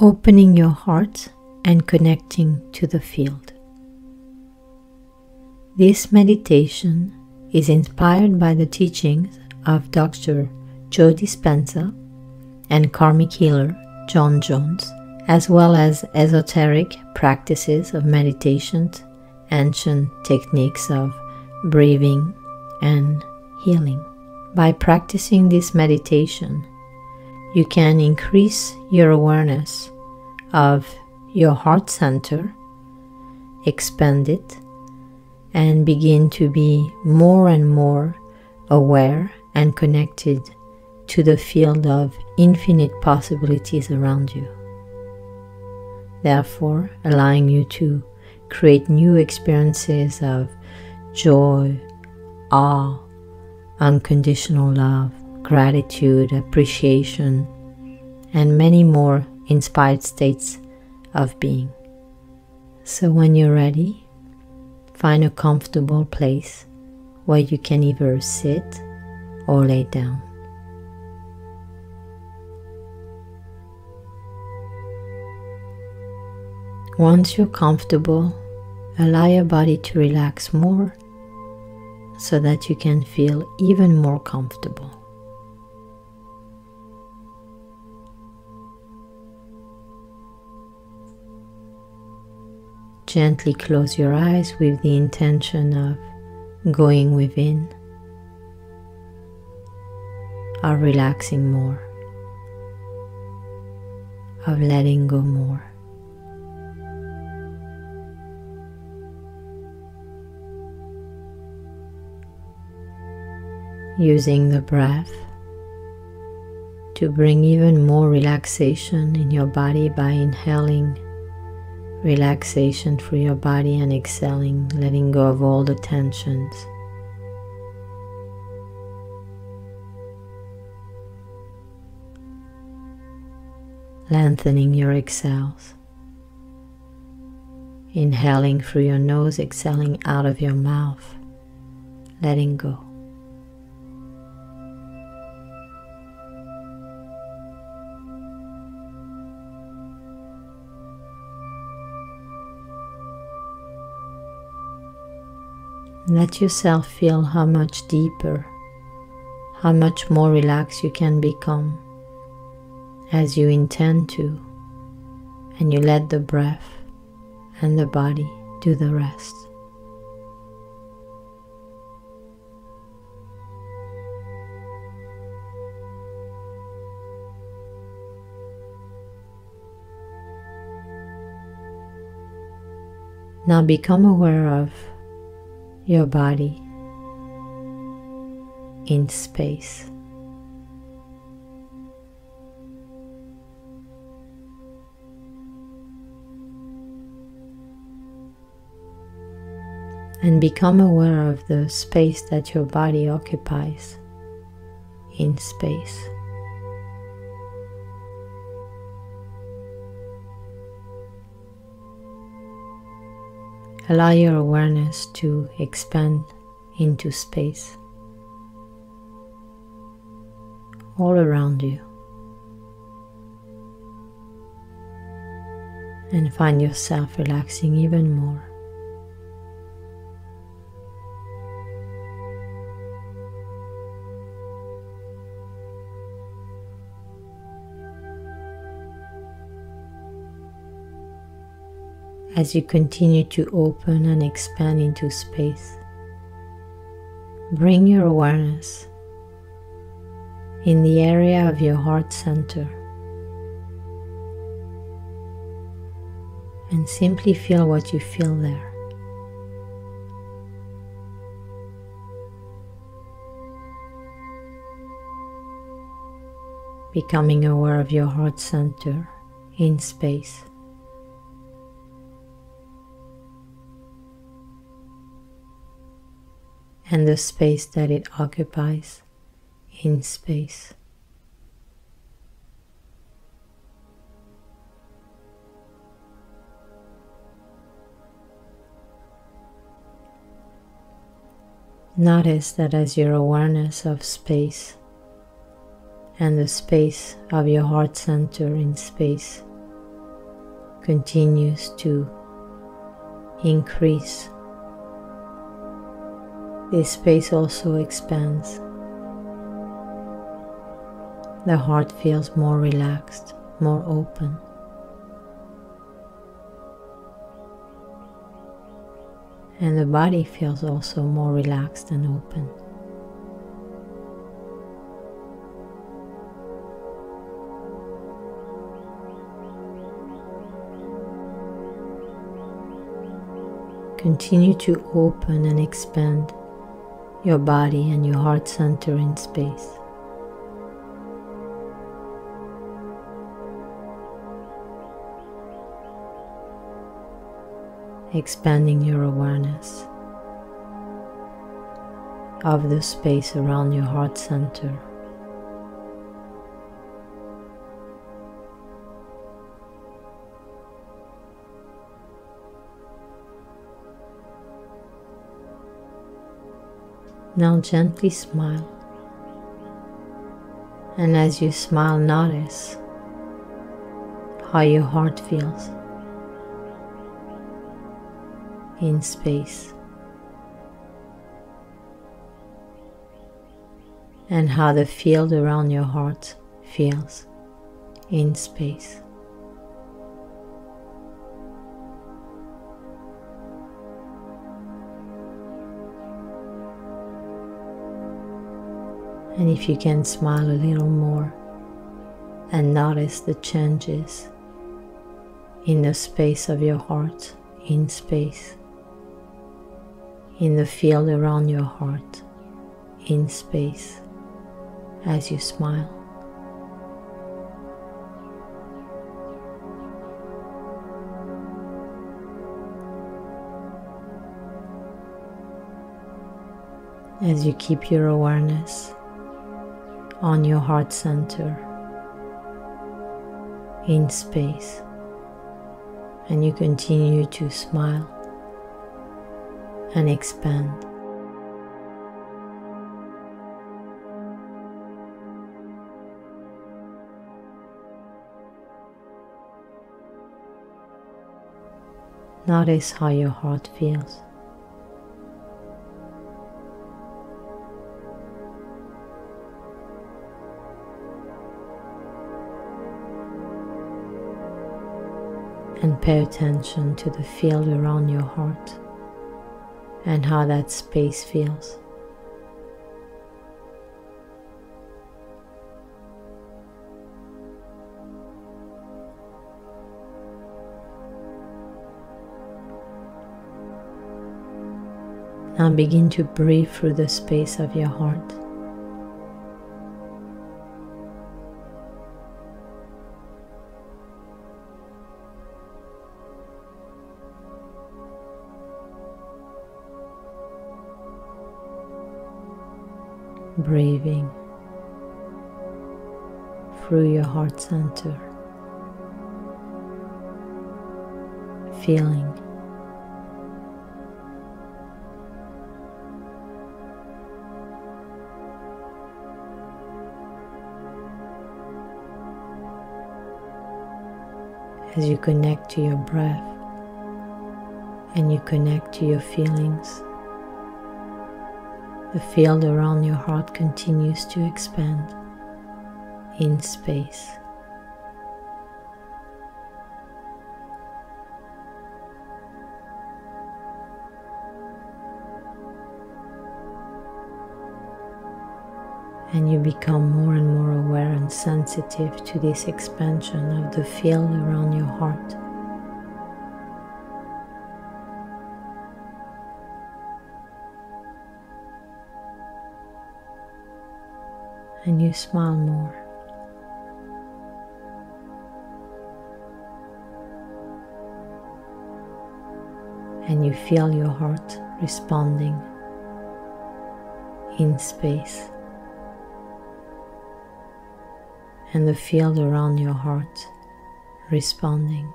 opening your heart and connecting to the field. This meditation is inspired by the teachings of Dr. Joe Dispenza and karmic healer John Jones, as well as esoteric practices of meditation, ancient techniques of breathing and healing. By practicing this meditation, you can increase your awareness of your heart center, expand it, and begin to be more and more aware and connected to the field of infinite possibilities around you. Therefore, allowing you to create new experiences of joy, awe, unconditional love, gratitude, appreciation, and many more inspired states of being. So, when you're ready, find a comfortable place where you can either sit or lay down. Once you're comfortable, allow your body to relax more so that you can feel even more comfortable. Gently close your eyes with the intention of going within or relaxing more, of letting go more. using the breath to bring even more relaxation in your body by inhaling relaxation through your body and exhaling, letting go of all the tensions. Lengthening your exhales. Inhaling through your nose, exhaling out of your mouth, letting go. Let yourself feel how much deeper, how much more relaxed you can become as you intend to, and you let the breath and the body do the rest. Now become aware of your body in space. And become aware of the space that your body occupies in space. Allow your awareness to expand into space all around you. And find yourself relaxing even more. As you continue to open and expand into space. Bring your awareness in the area of your heart center and simply feel what you feel there. Becoming aware of your heart center in space. And the space that it occupies in space. Notice that as your awareness of space and the space of your heart center in space continues to increase. This space also expands. The heart feels more relaxed, more open. And the body feels also more relaxed and open. Continue to open and expand your body and your heart center in space. Expanding your awareness of the space around your heart center. Now gently smile. And as you smile, notice how your heart feels in space and how the field around your heart feels in space. And if you can smile a little more and notice the changes in the space of your heart, in space, in the field around your heart, in space, as you smile. As you keep your awareness on your heart center in space and you continue to smile and expand. Notice how your heart feels. Pay attention to the field around your heart and how that space feels. Now begin to breathe through the space of your heart. Breathing through your heart center, feeling as you connect to your breath and you connect to your feelings. The field around your heart continues to expand in space. And you become more and more aware and sensitive to this expansion of the field around your heart. And you smile more. And you feel your heart responding in space. And the field around your heart responding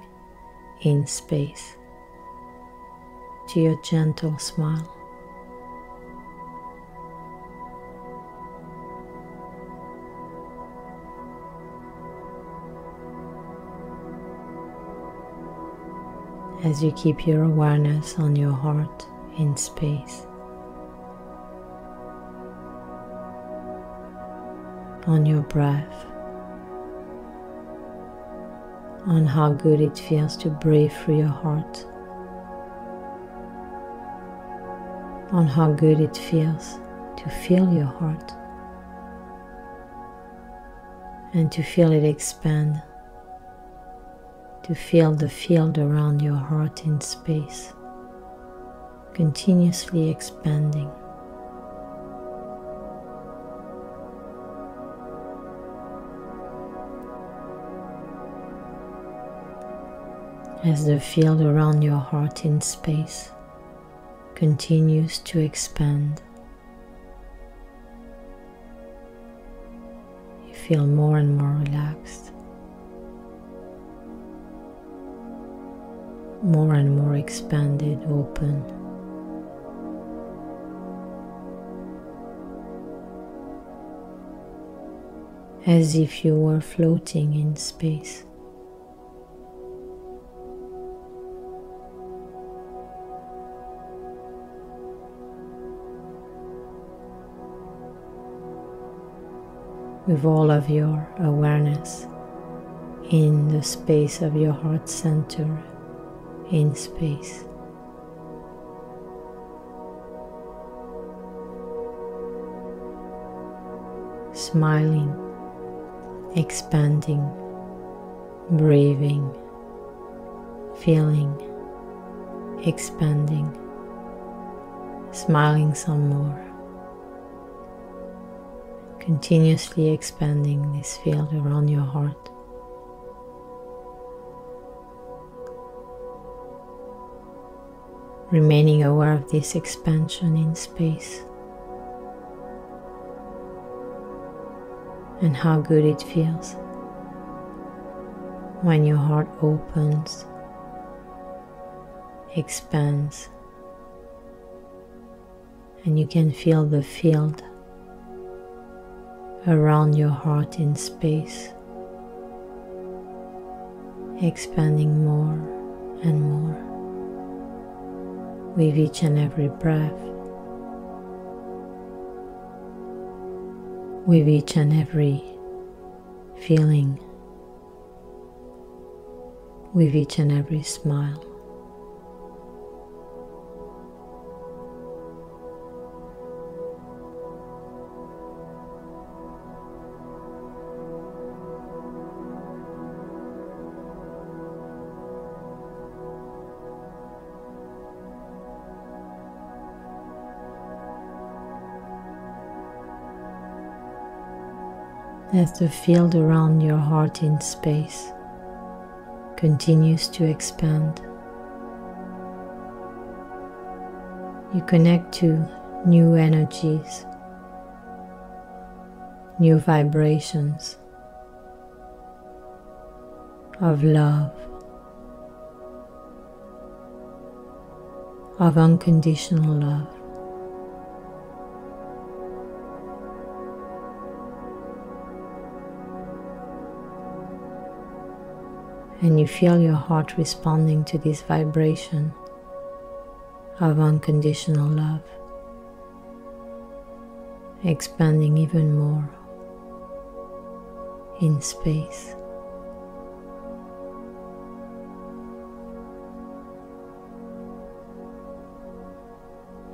in space to your gentle smile. As you keep your awareness on your heart in space. On your breath, on how good it feels to breathe through your heart, on how good it feels to feel your heart. And to feel it expand to feel the field around your heart in space, continuously expanding. As the field around your heart in space continues to expand, you feel more and more relaxed. More and more expanded, open. As if you were floating in space. With all of your awareness in the space of your heart center in space. Smiling, expanding, breathing, feeling, expanding, smiling some more. Continuously expanding this field around your heart. Remaining aware of this expansion in space and how good it feels when your heart opens, expands, and you can feel the field around your heart in space, expanding more and more with each and every breath, with each and every feeling, with each and every smile. As the field around your heart in space continues to expand. You connect to new energies, new vibrations of love, of unconditional love. And you feel your heart responding to this vibration of unconditional love, expanding even more in space.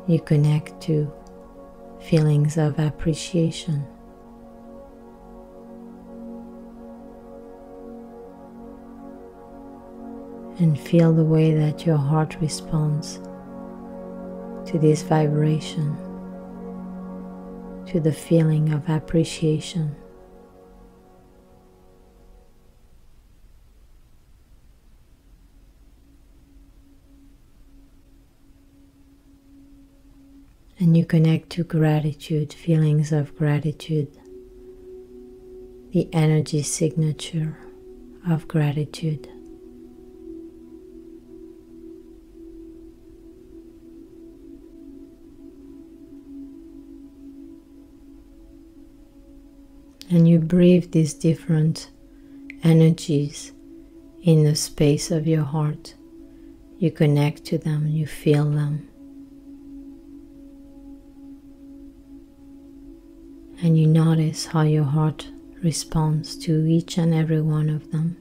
You connect to feelings of appreciation. And feel the way that your heart responds to this vibration, to the feeling of appreciation. And you connect to gratitude, feelings of gratitude, the energy signature of gratitude. And you breathe these different energies in the space of your heart. You connect to them, you feel them. And you notice how your heart responds to each and every one of them.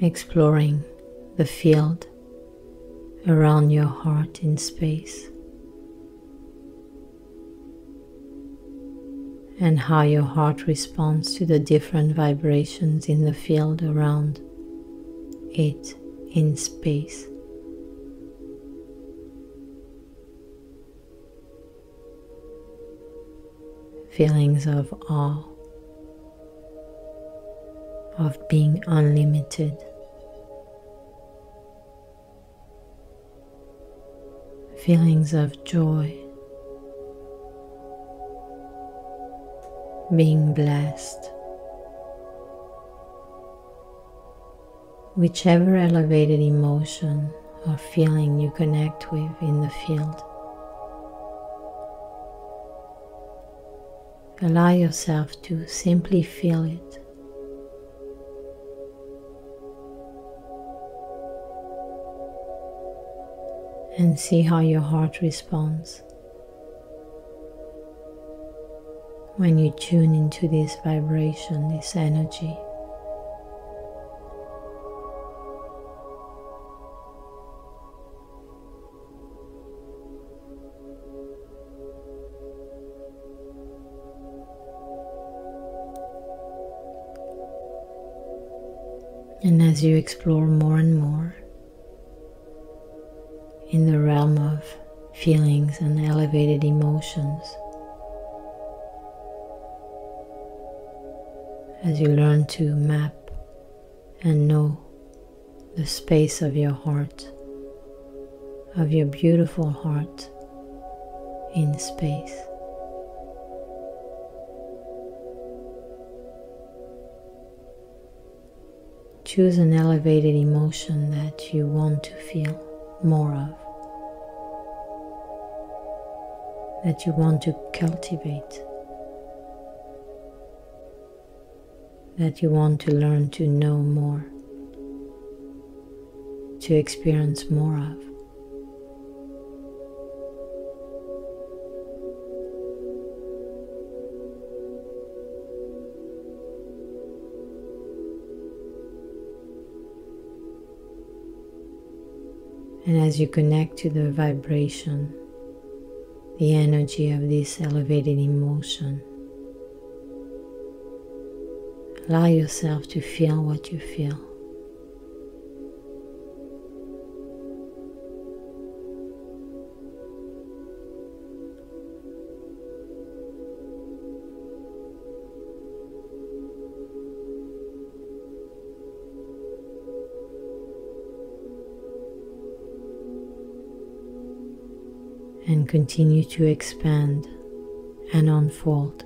Exploring the field around your heart in space. and how your heart responds to the different vibrations in the field around it in space. Feelings of awe, of being unlimited. Feelings of joy being blessed. Whichever elevated emotion or feeling you connect with in the field, allow yourself to simply feel it. And see how your heart responds. when you tune into this vibration, this energy. And as you explore more and more in the realm of feelings and elevated emotions, as you learn to map and know the space of your heart, of your beautiful heart in space. Choose an elevated emotion that you want to feel more of, that you want to cultivate. that you want to learn to know more, to experience more of. And as you connect to the vibration, the energy of this elevated emotion, Allow yourself to feel what you feel. And continue to expand and unfold.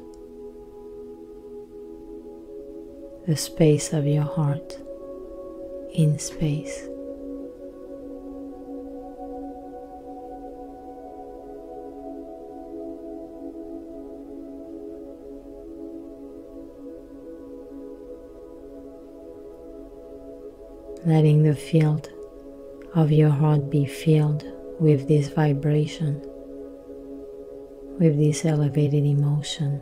the space of your heart in space. Letting the field of your heart be filled with this vibration, with this elevated emotion.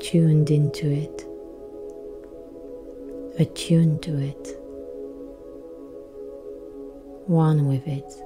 tuned into it, attuned to it, one with it.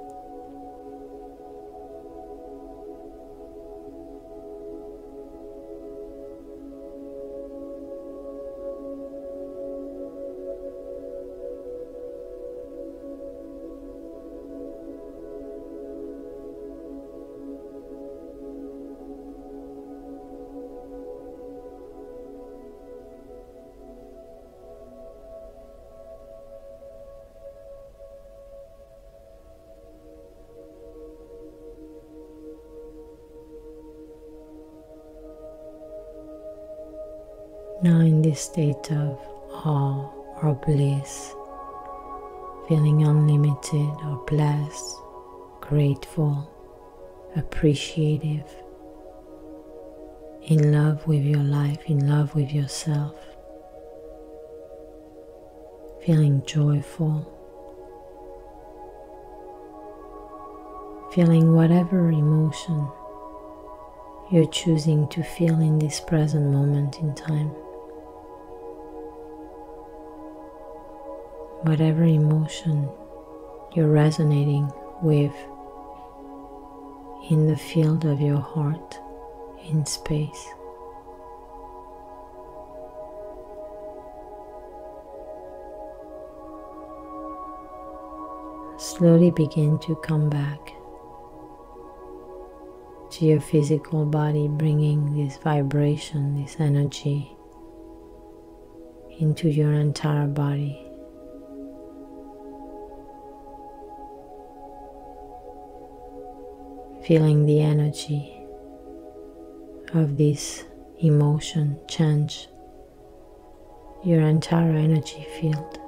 Now, in this state of awe or bliss, feeling unlimited or blessed, grateful, appreciative, in love with your life, in love with yourself, feeling joyful, feeling whatever emotion you're choosing to feel in this present moment in time. Whatever emotion you're resonating with in the field of your heart in space. Slowly begin to come back to your physical body, bringing this vibration, this energy into your entire body. Feeling the energy of this emotion change your entire energy field.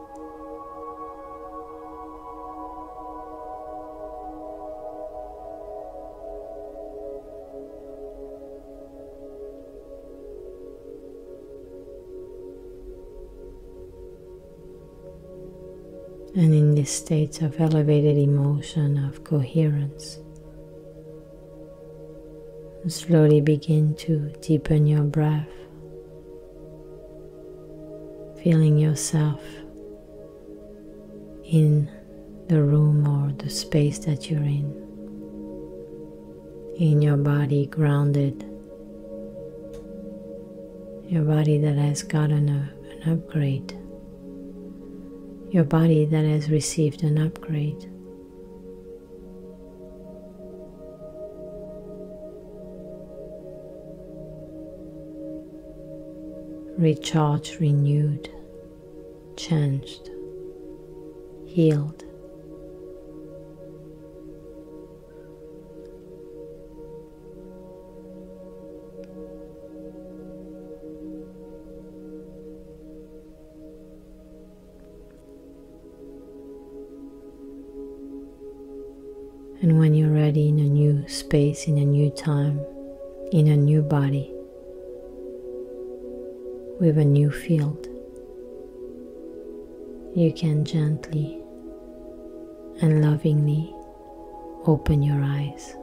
And in this state of elevated emotion, of coherence, slowly begin to deepen your breath, feeling yourself in the room or the space that you're in, in your body grounded, your body that has gotten a, an upgrade, your body that has received an upgrade. Recharged, renewed, changed, healed. And when you're ready in a new space, in a new time, in a new body, with a new field. You can gently and lovingly open your eyes.